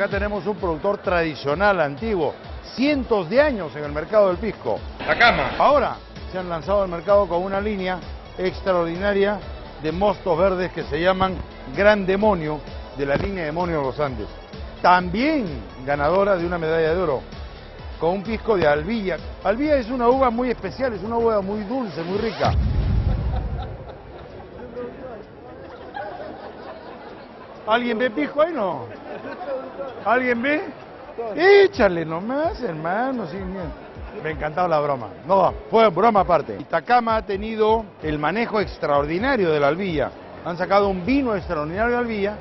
Acá tenemos un productor tradicional, antiguo, cientos de años en el mercado del pisco. Tacama. Ahora se han lanzado al mercado con una línea extraordinaria de mostos verdes que se llaman Gran Demonio, de la línea Demonio de los Andes. También ganadora de una medalla de oro, con un pisco de albilla. Albilla es una uva muy especial, es una uva muy dulce, muy rica. ¿Alguien ve pisco ahí no? ¿Alguien ve? Échale nomás, hermano, sin miedo. Me encantaba la broma. No, fue broma aparte. Itacama ha tenido el manejo extraordinario de la albilla. Han sacado un vino extraordinario de albilla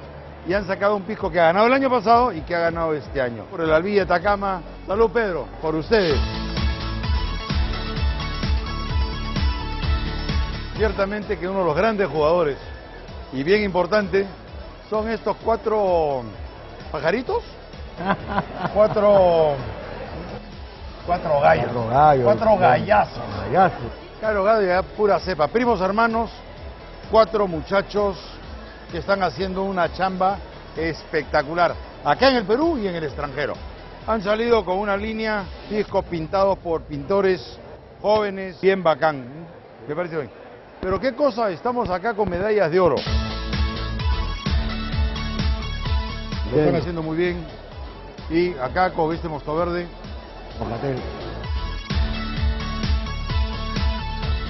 y han sacado un pisco que ha ganado el año pasado y que ha ganado este año. Por el albilla Itacama. Salud, Pedro, por ustedes. Ciertamente que uno de los grandes jugadores y bien importante son estos cuatro pajaritos. cuatro cuatro gallos. Cuatro gallos. Cuatro gallazos. Gallazos. Claro, gallo ya pura cepa. Primos hermanos, cuatro muchachos que están haciendo una chamba espectacular. Acá en el Perú y en el extranjero. Han salido con una línea, discos pintados por pintores jóvenes, bien bacán. Me parece bien. Pero qué cosa, estamos acá con medallas de oro. Lo están Bien. haciendo muy bien. Y acá, como viste, Mosto Verde. Moscatel.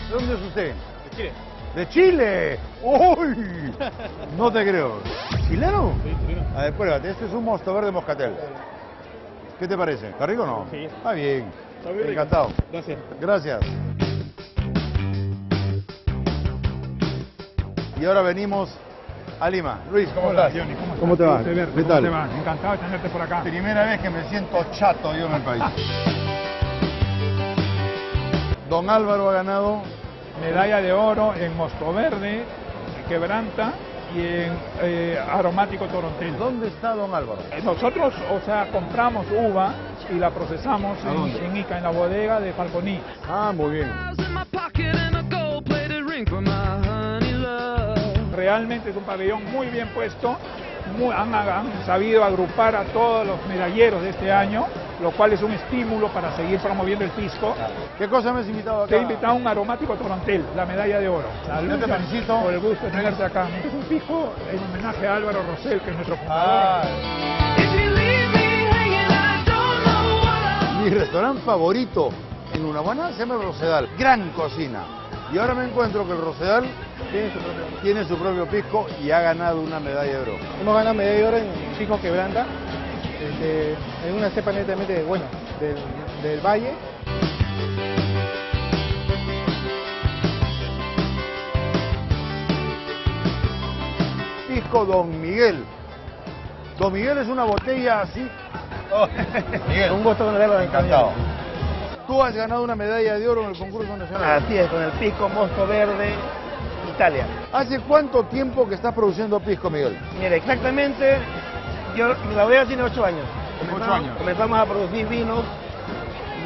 ¿De dónde es usted? De Chile. ¡De Chile! ¡Uy! No te creo. ¿Chileno? Sí, chileno. A ver, pruébate. Este es un mosto verde moscatel. ¿Qué te parece? ¿Está rico o no? Sí. Está bien. Está rico. Encantado. Gracias. Gracias. Y ahora venimos a Lima. Luis, ¿cómo estás? Johnny, ¿cómo, ¿Cómo te va? ¿Qué ¿cómo tal? te va? Encantado de tenerte por acá. Primera vez que me siento chato yo en el país. Don Álvaro ha ganado Medalla de oro en Mosto Verde, en Quebranta y en eh, Aromático Torontel. ¿Dónde está don Álvaro? Eh, Nosotros, o sea, compramos uva y la procesamos en Ica, en la bodega de Falconí. Ah, muy bien. Realmente es un pabellón muy bien puesto. muy- han, han sabido agrupar a todos los medalleros de este año, lo cual es un estímulo para seguir promoviendo el pisco. ¿Qué cosa me has invitado acá? Te he invitado a un aromático Torontel, la medalla de oro. Yo te Johnny, felicito. Por el gusto de tenerte acá. Este es un pisco en homenaje a Álvaro Rosell, que es nuestro fundador. Ah, mi restaurante favorito en Unabuana se llama El Rosedal. Gran cocina. Y ahora me encuentro que el Rosedal Tiene su propio. tiene su propio pisco y ha ganado una medalla de oro. Hemos ganado medalla de oro en Pico Quebranta, este, en una cepa netamente, bueno, del, del valle. Pisco Don Miguel. Don Miguel es una botella así. Miguel, Un gusto conocerlo. encantado. Tú has ganado una medalla de oro en el concurso nacional. Así es, con el Pisco Mosto Verde, Italia. ¿Hace cuánto tiempo que estás produciendo pisco, Miguel? Mira, exactamente, yo, la bodega tiene ocho años. Ocho años. Comenzamos a producir vinos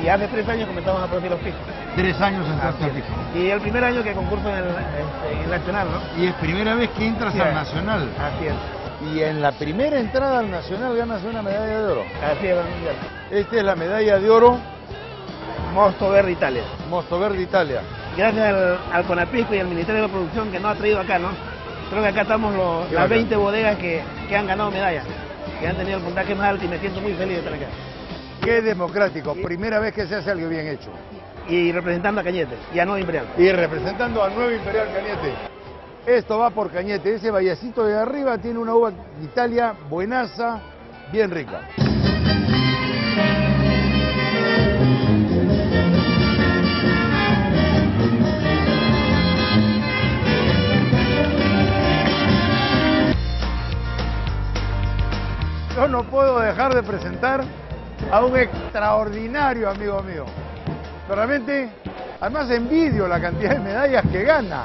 y hace tres años comenzamos a producir los piscos. Tres años Así es. Y el primer año que concurso en el, este, en el Nacional, ¿no? Y es primera vez que entras Sí. al Nacional. Así es, Y en la primera entrada al Nacional ganas una medalla de oro. así es. Esta es la medalla de oro Mosto Verde Italia. Mosto Verde Italia. Gracias al, al CONAPISCO y al Ministerio de Producción que nos ha traído acá, ¿no? Creo que acá estamos los- las bacán. 20 bodegas que, que han ganado medallas, que han tenido el puntaje más alto y me siento muy feliz de estar acá. Qué democrático. Primera vez que se hace algo bien hecho. Y representando a Cañete y a Nuevo Imperial. Y representando al nuevo Imperial Cañete. Esto va por Cañete. Ese vallecito de arriba tiene una uva de Italia buenaza, bien rica. No puedo dejar de presentar a un extraordinario amigo mío. Realmente, además envidio la cantidad de medallas que gana.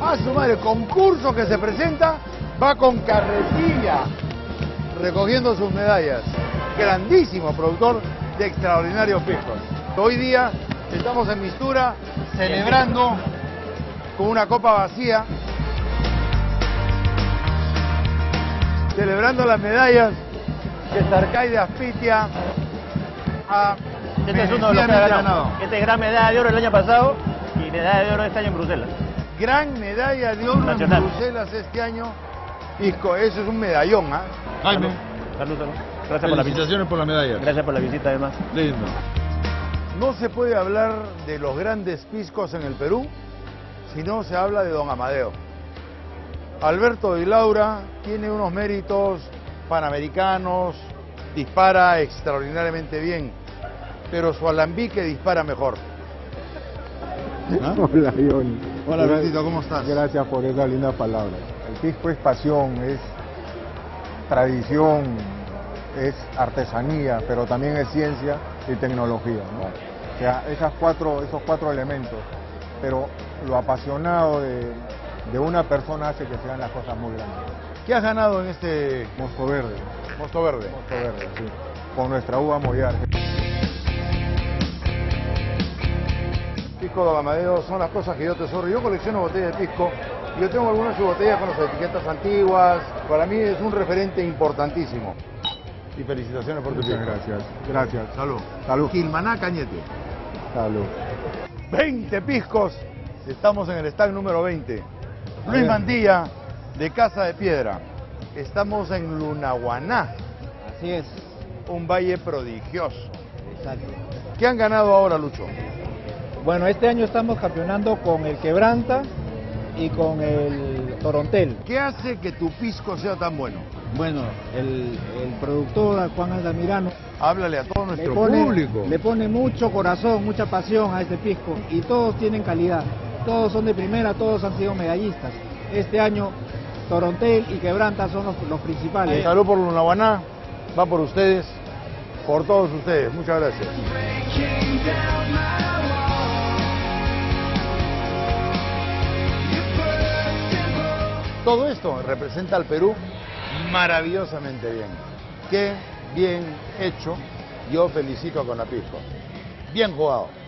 A su madre, concurso que se presenta, va con carretilla recogiendo sus medallas. Grandísimo productor de extraordinarios piscos. Hoy día estamos en Mistura celebrando con una copa vacía, celebrando las medallas que Sarcay de Aspitia ha Este es uno de los que ha ganado. Este es gran medalla de oro el año pasado y medalla de oro este año en Bruselas. Gran medalla de oro Nacional. en Bruselas este año. Pisco, eso es un medallón, ¿ah? Jaime, Salud, salud. Gracias por la visita. felicitaciones por la medalla. Gracias por la visita además. Lindo. No se puede hablar de los grandes piscos en el Perú si no se habla de don Amadeo. Alberto Di Laura tiene unos méritos panamericanos, dispara extraordinariamente bien, pero su alambique dispara mejor. Hola, Johnny. Hola, Albertito, ¿cómo estás? Gracias por esa linda palabra. El pisco es pasión, es tradición, es artesanía, pero también es ciencia y tecnología. ¿no? O sea, esas cuatro, esos cuatro elementos. Pero lo apasionado de, de una persona hace que sean las cosas muy grandes. ¿Qué has ganado en este Mosto verde, mosto verde? mosto verde, sí. Con nuestra uva mollar. Pisco Amadeo son las cosas que yo tesoro. Yo colecciono botellas de pisco. y Yo tengo algunas de sus botellas con las etiquetas antiguas. Para mí es un referente importantísimo. Y felicitaciones por tu Muchas pisco. gracias. Gracias. Salud. Salud. Quilmaná Cañete. Salud. 20 piscos. Estamos en el stand número 20. Luis Bien. De Casa de Piedra. Estamos en Lunaguaná, Así es, un valle prodigioso. exacto. ¿Qué han ganado ahora, Lucho? Bueno, este año estamos campeonando con el Quebranta y con el Torontel. ¿Qué hace que tu pisco sea tan bueno? Bueno, el, el productor Juan Aldamirano Háblale a todo le nuestro pone, público. le pone mucho corazón, mucha pasión a este pisco y todos tienen calidad. Todos son de primera, todos han sido medallistas. Este año Torontel y Quebranta son los, los principales. Salud por Lunaguaná, va por ustedes, por todos ustedes. Muchas gracias. Todo esto representa al Perú maravillosamente bien. Qué bien hecho. Yo felicito a Conapisco. Bien jugado.